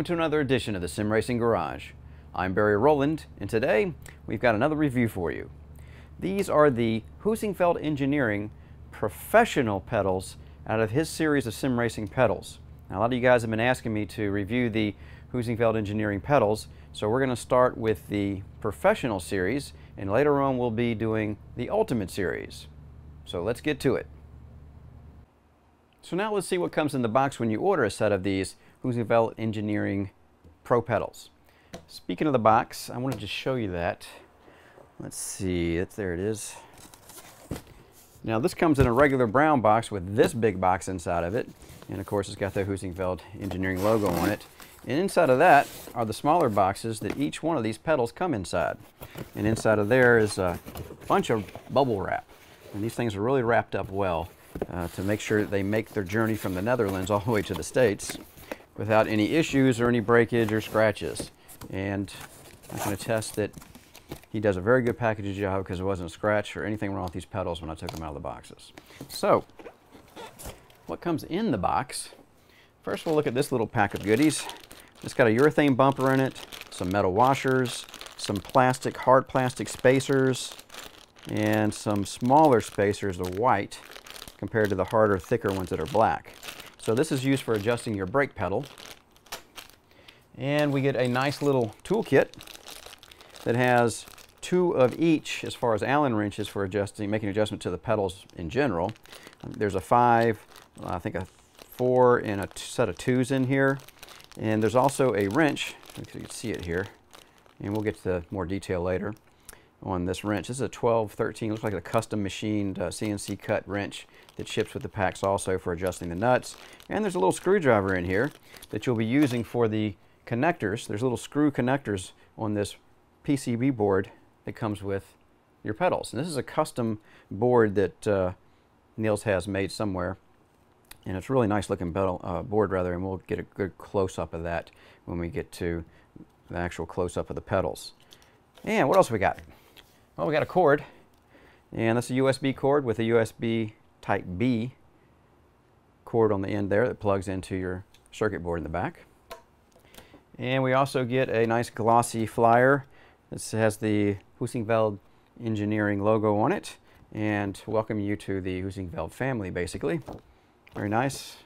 Welcome to another edition of the Sim Racing Garage. I'm Barry Rowland, and today we've got another review for you. These are the Heusinkveld Engineering professional pedals out of his series of sim racing pedals. Now, a lot of you guys have been asking me to review the Heusinkveld Engineering pedals, so we're going to start with the professional series, and later on we'll be doing the ultimate series. So let's get to it. So now let's see what comes in the box when you order a set of these Heusinkveld Engineering Pro pedals. Speaking of the box, I wanted to show you that. Let's see, that's, there it is. Now this comes in a regular brown box with this big box inside of it. And of course it's got the Heusinkveld Engineering logo on it. And inside of that are the smaller boxes that each one of these pedals come inside. And inside of there is a bunch of bubble wrap. And these things are really wrapped up well uh, to make sure that they make their journey from the Netherlands all the way to the States without any issues or any breakage or scratches. And I can attest that he does a very good packaging job because there wasn't a scratch or anything wrong with these pedals when I took them out of the boxes. So, what comes in the box? First we'll look at this little pack of goodies. It's got a urethane bumper in it, some metal washers, some plastic, hard plastic spacers, and some smaller spacers of white compared to the harder, thicker ones that are black. So this is used for adjusting your brake pedal. And we get a nice little toolkit that has two of each as far as Allen wrenches for adjusting, making adjustment to the pedals in general. There's a five, I think a four and a set of twos in here. And there's also a wrench, you can see it here, and we'll get to more detail later on this wrench. This is a 12, 13, looks like a custom machined uh, CNC cut wrench that ships with the packs also for adjusting the nuts. And there's a little screwdriver in here that you'll be using for the connectors. There's little screw connectors on this PCB board that comes with your pedals. And this is a custom board that uh, Niels has made somewhere. And it's really nice looking pedal, uh, board rather, and we'll get a good close-up of that when we get to the actual close-up of the pedals. And what else we got? Well, we got a cord, and that's a USB cord with a USB Type B cord on the end there that plugs into your circuit board in the back. And we also get a nice glossy flyer. This has the Heusinkveld Engineering logo on it and welcome you to the Heusinkveld family basically. Very nice.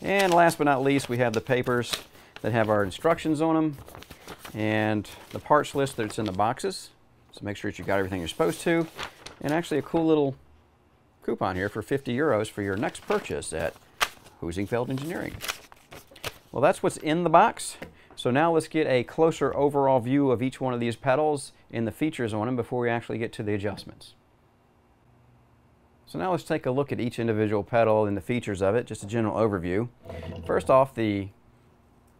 And last but not least we have the papers that have our instructions on them and the parts list that's in the boxes. So make sure that you got everything you're supposed to. And actually a cool little coupon here for 50 euros for your next purchase at Heusinkveld Engineering. Well, that's what's in the box. So now let's get a closer overall view of each one of these pedals and the features on them before we actually get to the adjustments. So now let's take a look at each individual pedal and the features of it, just a general overview. First off, the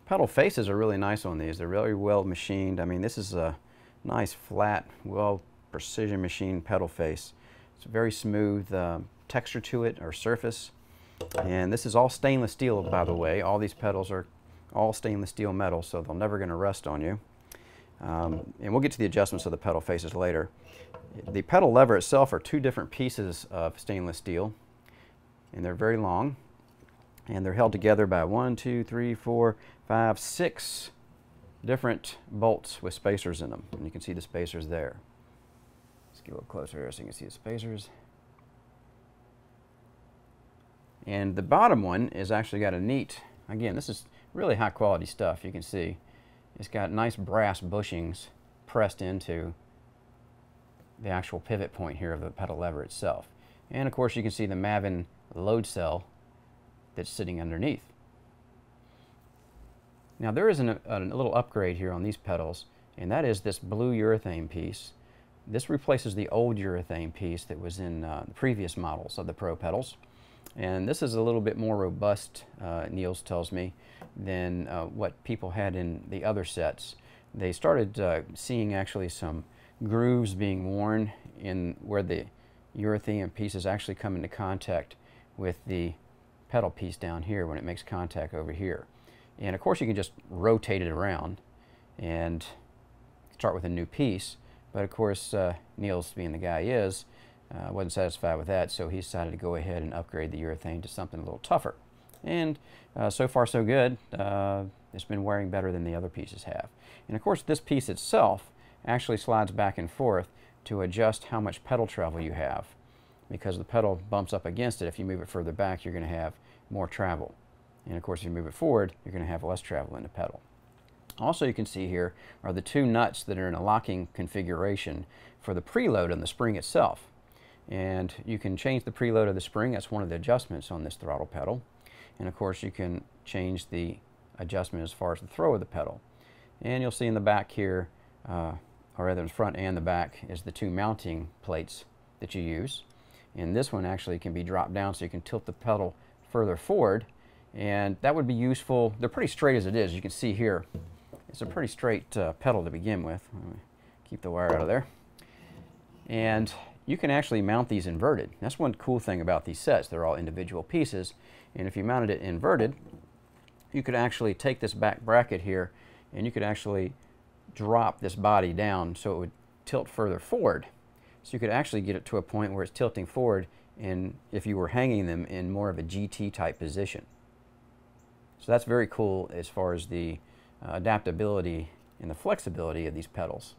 pedal faces are really nice on these. They're really well machined. I mean, this is a nice flat, well precision machined pedal face. It's a very smooth uh, texture to it or surface. And this is all stainless steel, by the way. All these pedals are all stainless steel metal, so they're never going to rust on you. Um, and we'll get to the adjustments of the pedal faces later. The pedal lever itself are two different pieces of stainless steel, and they're very long. And they're held together by one, two, three, four, five, six different bolts with spacers in them. And you can see the spacers there. Get a little closer here so you can see the spacers. And the bottom one is actually got a neat, again, this is really high quality stuff. You can see it's got nice brass bushings pressed into the actual pivot point here of the pedal lever itself. And of course you can see the Mavin load cell that's sitting underneath. Now there is an, a, little upgrade here on these pedals, and that is this blue urethane piece. This replaces the old urethane piece that was in uh, the previous models of the Pro pedals. And this is a little bit more robust, uh, Niels tells me, than uh, what people had in the other sets. They started uh, seeing actually some grooves being worn in where the urethane piece pieces actually come into contact with the pedal piece down here when it makes contact over here. And of course you can just rotate it around and start with a new piece. But of course, uh, Niels, being the guy he is, uh, wasn't satisfied with that, so he decided to go ahead and upgrade the urethane to something a little tougher. And uh, so far so good. Uh, It's been wearing better than the other pieces have. And of course this piece itself actually slides back and forth to adjust how much pedal travel you have because the pedal bumps up against it. If you move it further back, you're going to have more travel. And of course, if you move it forward, you're going to have less travel in the pedal. Also, you can see here are the two nuts that are in a locking configuration for the preload on the spring itself. And you can change the preload of the spring. That's one of the adjustments on this throttle pedal. And of course, you can change the adjustment as far as the throw of the pedal. And you'll see in the back here, uh, or rather in front and the back, is the two mounting plates that you use. And this one actually can be dropped down so you can tilt the pedal further forward. And that would be useful. They're pretty straight as it is. You can see here, it's a pretty straight uh, pedal to begin with. Keep the wire out of there. And you can actually mount these inverted. That's one cool thing about these sets. They're all individual pieces. And if you mounted it inverted, you could actually take this back bracket here and you could actually drop this body down so it would tilt further forward. So you could actually get it to a point where it's tilting forward and if you were hanging them in more of a GT type position. So that's very cool as far as the adaptability and the flexibility of these pedals.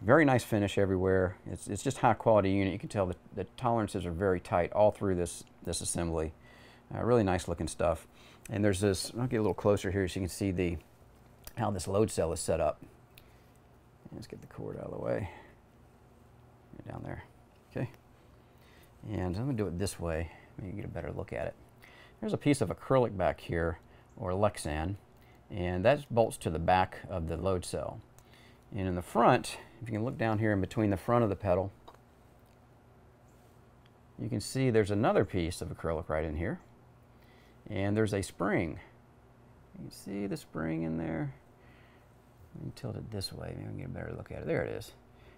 Very nice finish everywhere. It's, it's just high quality unit. You can tell that the tolerances are very tight all through this, this assembly. Uh, really nice looking stuff. And there's this, I'll get a little closer here so you can see the how this load cell is set up. Let's get the cord out of the way. Down there. Okay. And I'm to do it this way. Maybe get a better look at it. There's a piece of acrylic back here, or Lexan, and that bolts to the back of the load cell. And in the front, if you can look down here in between the front of the pedal, you can see there's another piece of acrylic right in here. And there's a spring. You see the spring in there. Let me tilt it this way, maybe we can get a better look at it. There it is.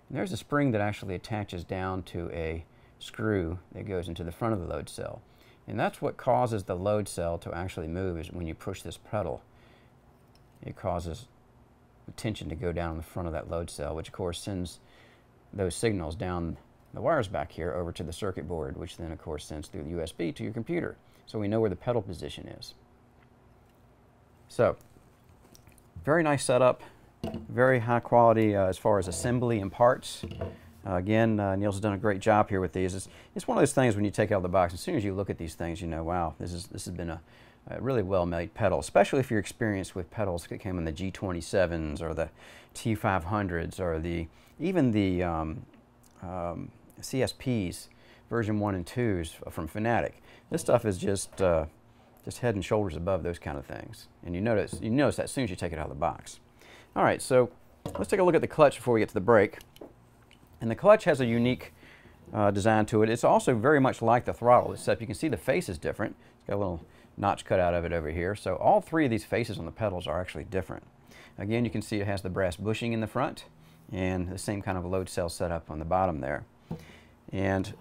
And there's a spring that actually attaches down to a screw that goes into the front of the load cell. And that's what causes the load cell to actually move is when you push this pedal. It causes the tension to go down in the front of that load cell, which of course sends those signals down the wires back here over to the circuit board, which then of course sends through the USB to your computer. So we know where the pedal position is. So, very nice setup, very high quality uh, as far as assembly and parts. Uh, again, uh, Neil's done a great job here with these. It's, it's one of those things when you take out the box, as soon as you look at these things, you know, wow, this, is, this has been a, really well-made pedal, especially if you're experienced with pedals that came in the G27s or the T500s or the even the um, um, CSPs version 1 and 2s from Fanatec. This stuff is just, uh, just head and shoulders above those kind of things. And you notice, you notice that as soon as you take it out of the box. All right, so let's take a look at the clutch before we get to the brake. And the clutch has a unique uh, design to it. It's also very much like the throttle, except you can see the face is different. It's got a little notch cut out of it over here. So all three of these faces on the pedals are actually different. Again, you can see it has the brass bushing in the front and the same kind of load cell setup on the bottom there. And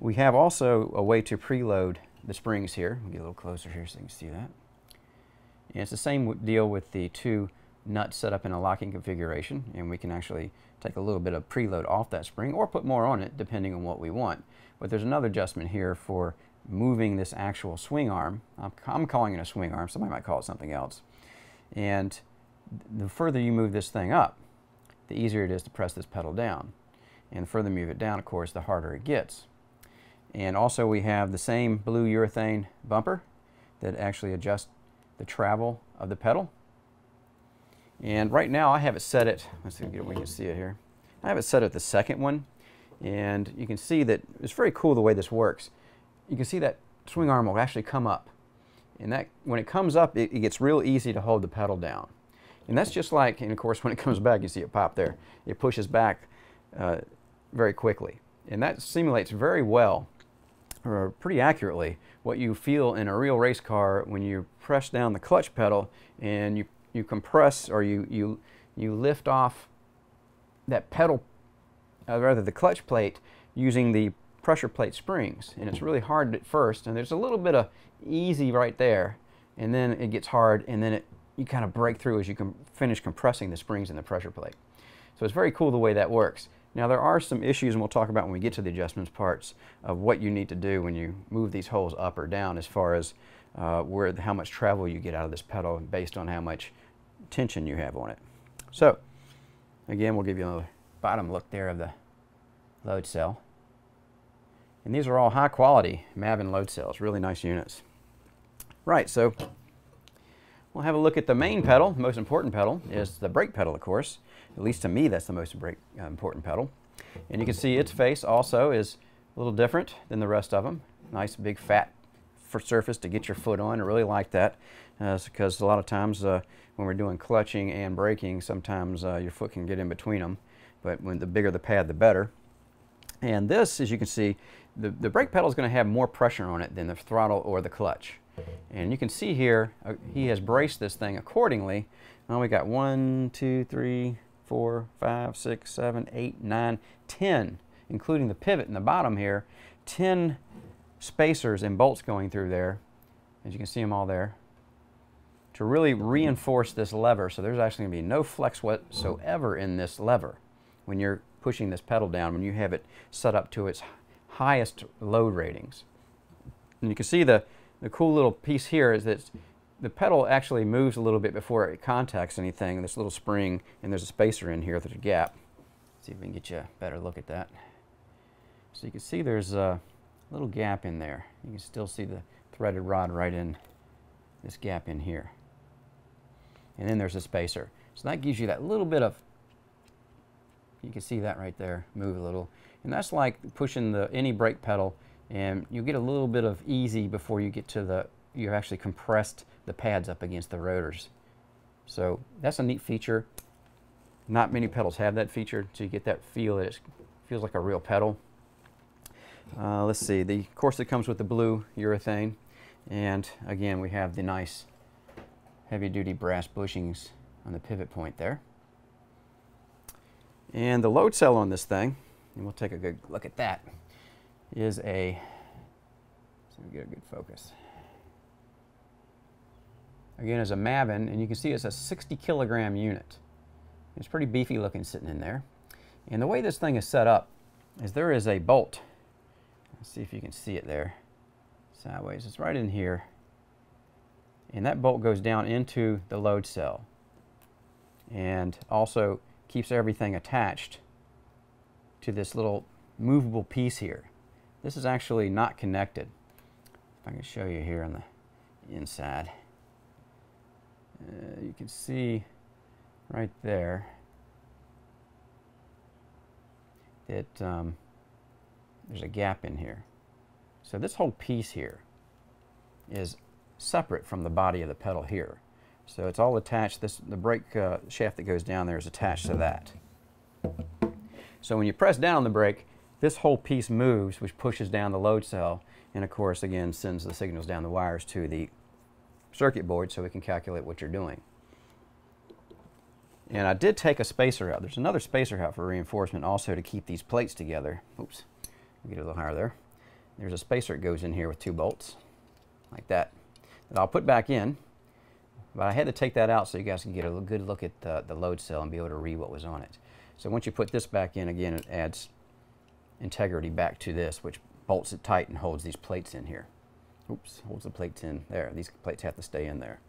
we have also a way to preload the springs here. Get a little closer here so you can see that. And it's the same deal with the two nuts set up in a locking configuration and we can actually take a little bit of preload off that spring or put more on it depending on what we want. But there's another adjustment here for moving this actual swing arm. I'm, calling it a swing arm, somebody might call it something else. And the further you move this thing up, the easier it is to press this pedal down. And the further you move it down, of course, the harder it gets. And also we have the same blue urethane bumper that actually adjusts the travel of the pedal. And right now I have it set at, let's see if we can see it here. I have it set at the second one. And you can see that it's very cool the way this works. You can see that swing arm will actually come up. And that when it comes up, it, it gets real easy to hold the pedal down. And that's just like, and of course when it comes back, you see it pop there. It pushes back uh, very quickly. And that simulates very well, or pretty accurately, what you feel in a real race car when you press down the clutch pedal and you you compress or you, you, you lift off that pedal, uh, rather the clutch plate, using the pressure plate springs. And it's really hard at first, and there's a little bit of easy right there, and then it gets hard, and then it, you kind of break through as you can finish compressing the springs in the pressure plate. So it's very cool the way that works. Now there are some issues, and we'll talk about when we get to the adjustments parts, of what you need to do when you move these holes up or down as far as uh, where how much travel you get out of this pedal based on how much tension you have on it. So again, we'll give you a bottom look there of the load cell. And these are all high quality Mavin load cells, really nice units. Right, so we'll have a look at the main pedal. The most important pedal is the brake pedal, of course. At least to me, that's the most uh, important pedal. And you can see its face also is a little different than the rest of them. Nice big fat surface to get your foot on. I really like that uh, because a lot of times uh, when we're doing clutching and braking, sometimes uh, your foot can get in between them. But when the bigger the pad, the better. And this, as you can see, the, the brake pedal is going to have more pressure on it than the throttle or the clutch. And you can see here, uh, he has braced this thing accordingly. Well, we got one, two, three, four, five, six, seven, eight, nine, ten, including the pivot in the bottom here, 10 spacers and bolts going through there. As you can see them all there to really reinforce this lever. So there's actually going to be no flex whatsoever in this lever when you're pushing this pedal down, when you have it set up to its highest load ratings. And you can see the, the cool little piece here is that the pedal actually moves a little bit before it contacts anything, this little spring, and there's a spacer in here, there's a gap. Let's see if we can get you a better look at that. So you can see there's a little gap in there. You can still see the threaded rod right in this gap in here and then there's a spacer. So that gives you that little bit of, you can see that right there, move a little. And that's like pushing the any brake pedal and you get a little bit of easy before you get to the, you've actually compressed the pads up against the rotors. So that's a neat feature. Not many pedals have that feature, so you get that feel that it feels like a real pedal. Uh, let's see, the, course it comes with the blue urethane, and again we have the nice heavy duty brass bushings on the pivot point there. And the load cell on this thing, and we'll take a good look at that, is a, so we get a good focus. Again, is a Mavin, and you can see it's a 60 kilogram unit. It's pretty beefy looking sitting in there. And the way this thing is set up is there is a bolt. Let's see if you can see it there sideways. It's right in here and that bolt goes down into the load cell and also keeps everything attached to this little movable piece here. This is actually not connected. If I can show you here on the inside. Uh, you can see right there that um, there's a gap in here. So this whole piece here is separate from the body of the pedal here. So it's all attached, this, the brake uh, shaft that goes down there is attached to that. So when you press down on the brake, this whole piece moves, which pushes down the load cell, and of course, again, sends the signals down the wires to the circuit board so we can calculate what you're doing. And I did take a spacer out. There's another spacer out for reinforcement also to keep these plates together. Oops, get a little higher there. There's a spacer that goes in here with two bolts, like that that I'll put back in. But I had to take that out so you guys can get a good look at the, the load cell and be able to read what was on it. So once you put this back in, again, it adds integrity back to this, which bolts it tight and holds these plates in here. Oops, holds the plates in there. These plates have to stay in there.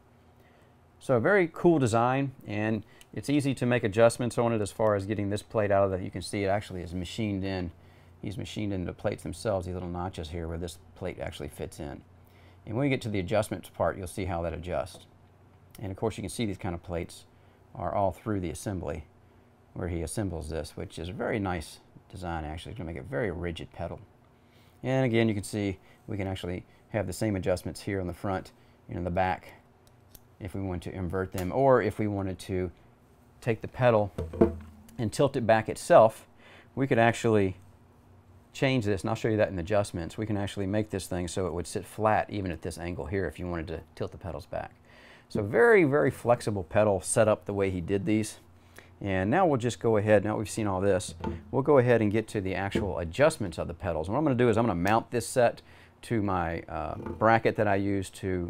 So a very cool design, and it's easy to make adjustments on it as far as getting this plate out of the, you can see it actually is machined in. He's machined into the plates themselves, these little notches here where this plate actually fits in. And when we get to the adjustments part, you'll see how that adjusts. And of course, you can see these kind of plates are all through the assembly where he assembles this, which is a very nice design actually. Going to make a very rigid pedal. And again, you can see we can actually have the same adjustments here on the front and in the back if we want to invert them, or if we wanted to take the pedal and tilt it back itself, we could actually change this, and I'll show you that in the adjustments, we can actually make this thing so it would sit flat even at this angle here if you wanted to tilt the pedals back. So very, very flexible pedal set up the way he did these. And now we'll just go ahead, now we've seen all this, we'll go ahead and get to the actual adjustments of the pedals. And what I'm going to do is I'm going to mount this set to my uh, bracket that I use to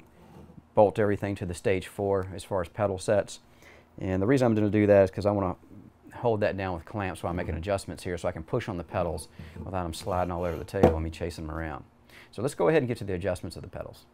bolt everything to the stage 4 as far as pedal sets. And the reason I'm going to do that is because I want to hold that down with clamps while I'm making adjustments here so I can push on the pedals without them sliding all over the table and me chasing them around. So let's go ahead and get to the adjustments of the pedals.